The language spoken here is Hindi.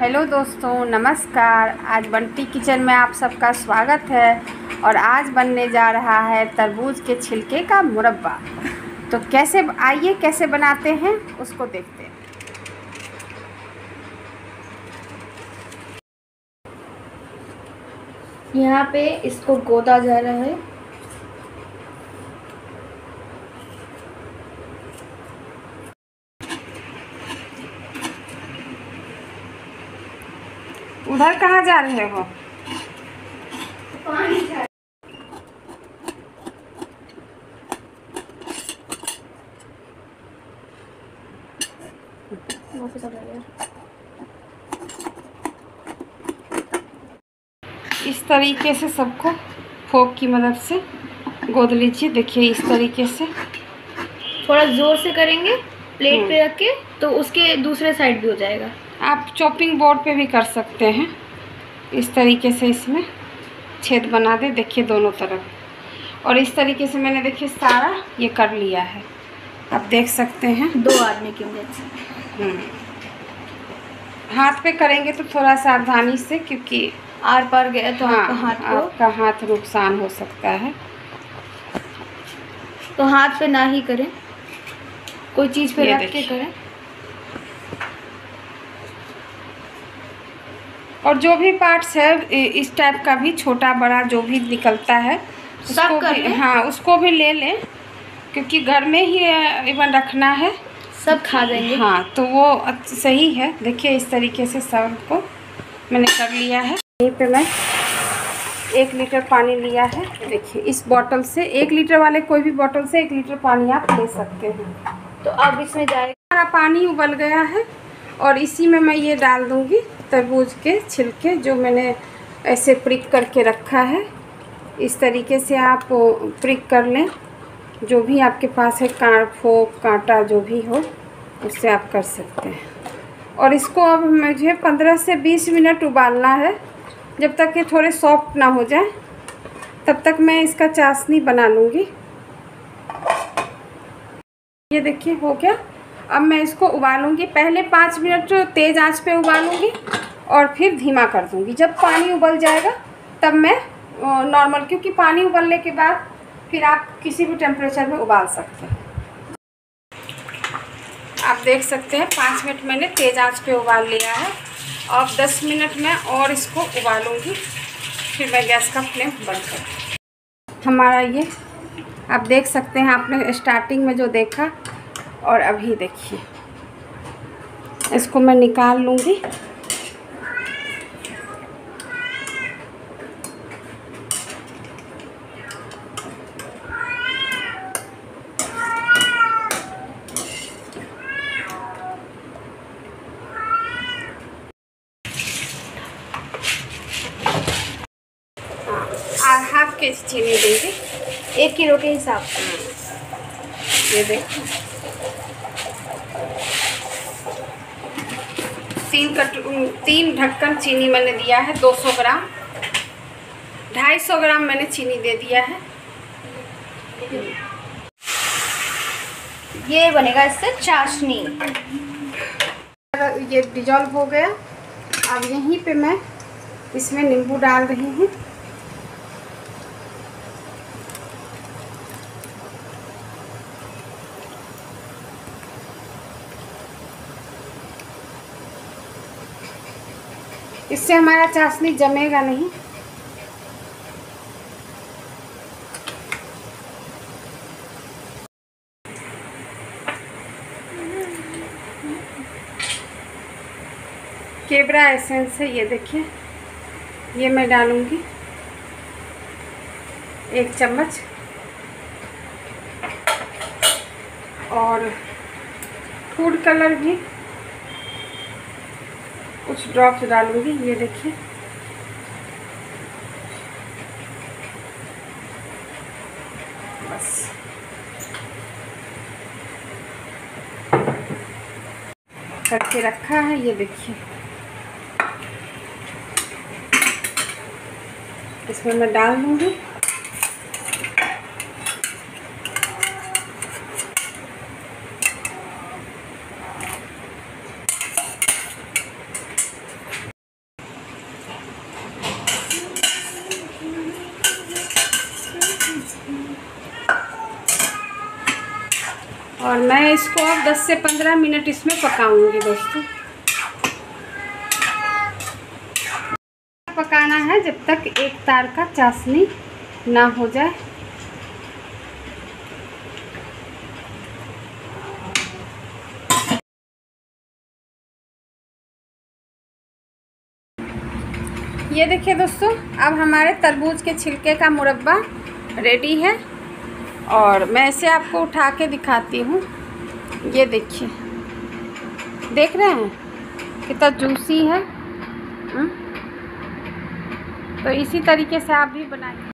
हेलो दोस्तों, नमस्कार। आज बंटी किचन में आप सबका स्वागत है और आज बनने जा रहा है तरबूज के छिलके का मुरब्बा। तो कैसे, आइए कैसे बनाते हैं, उसको देखते हैं। यहाँ पे इसको गोदा जा रहा है। उधर कहाँ जा रहे हो? इस तरीके से सबको फोक की मदद से गोद लीजिए। देखिए इस तरीके से। थोड़ा ज़ोर से करेंगे। प्लेट पे रख के तो उसके दूसरे साइड भी हो जाएगा। आप चॉपिंग बोर्ड पे भी कर सकते हैं। इस तरीके से इसमें छेद बना दे देखिए दोनों तरफ़। और इस तरीके से मैंने देखिए सारा ये कर लिया है। आप देख सकते हैं। दो आदमी की मदद से हम्म। हाथ पे करेंगे तो थोड़ा सावधानी से क्योंकि आर पार गया तो हाँ हाथ को आपका हाथ नुकसान हो सकता है। तो हाथ पे ना ही करें। कोई चीज़ पे रख के करें। और जो भी पार्ट्स है इस टाइप का भी छोटा बड़ा जो भी निकलता है उसको भी हाँ उसको भी ले लें क्योंकि घर में ही इवन रखना है। सब खा जाएँगे हाँ तो वो सही है। देखिए इस तरीके से सबको मैंने कर लिया है। यहीं पे मैं एक लीटर पानी लिया है। देखिए इस बॉटल से एक लीटर वाले कोई भी बॉटल से एक लीटर पानी आप ले सकते हैं। तो अब इसमें जाएगा। सारा पानी उबल गया है और इसी में मैं ये डाल दूँगी तरबूज के छिलके जो मैंने ऐसे प्रिक करके रखा है। इस तरीके से आप प्रिक कर लें। जो भी आपके पास है कांट फोक, कांटा, जो भी हो, उससे आप कर सकते हैं। और इसको अब मुझे पंद्रह से बीस मिनट उबालना है। जब तक ये थोड़े सॉफ्ट ना हो जाए, तब तक मैं इसका चाशनी बना लूँगी। ये देखिए, हो गया। अब मैं इसको उबालूँगी। पहले पाँच मिनट तेज़ आँच पे उबालूँगी और फिर धीमा कर दूँगी। जब पानी उबल जाएगा, तब मैं नॉर्मल क्योंकि पानी उबलने के बाद फिर आप किसी भी टेम्परेचर में उबाल सकते हैं। आप देख सकते हैं, पाँच मिनट मैंने तेज़ आँच पे उबाल लिया है। और दस मिनट में और इसको उबालूँगी। फिर मैं गैस का फ्लेम बंद कर हमारा ये आप देख सकते हैं, आपने स्टार्टिंग में जो देखा, और अभी देखिए। इसको मैं निकाल लूँगी। हाफ़ के जी चीनी देंगे। एक किलो के हिसाब से। ये तीन कट, तीन ढक्कन चीनी मैंने दिया है 200 ग्राम। 250 ग्राम मैंने चीनी दे दिया है। ये बनेगा इससे चाशनी। ये डिजॉल्व हो गया। अब यहीं पे मैं इसमें नींबू डाल रही हूँ। इससे हमारा चाशनी जमेगा नहीं। केबरा एसेंस है ये देखिए। ये मैं डालूँगी। एक चम्मच। और फ़ूड कलर भी। कुछ ड्रॉप्स डालूँगी, ये देखिए। बस। करके रखा है, ये देखिए। इसमें मैं डाल दूँगी। और मैं इसको अब 10 से 15 मिनट इसमें पकाऊँगी दोस्तों। पकाना है जब तक एक तार का चाशनी ना हो जाए। ये देखिए दोस्तों, अब हमारे तरबूज के छिलके का मुरब्बा रेडी है और मैं इसे आपको उठा के दिखाती हूँ। ये देखिए। देख रहे हैं? कितना जूसी है। हुँ? तो इसी तरीके से आप भी बनाइए।